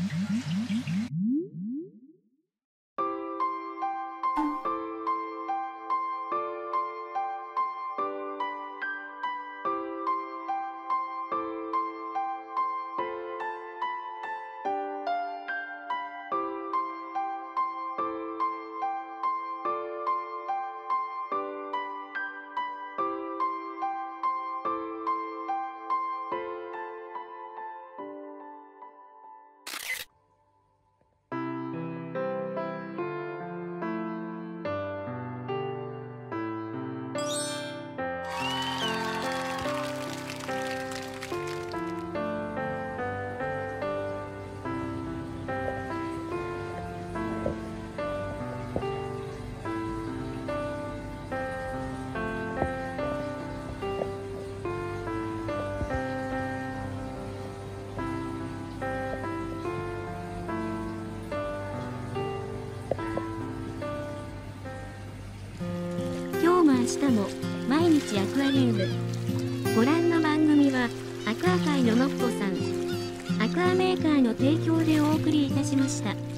うんうんうん。日も毎日アクアリウムご覧の番組はアクア界ののっぽさんアクアメーカーの提供でお送りいたしました。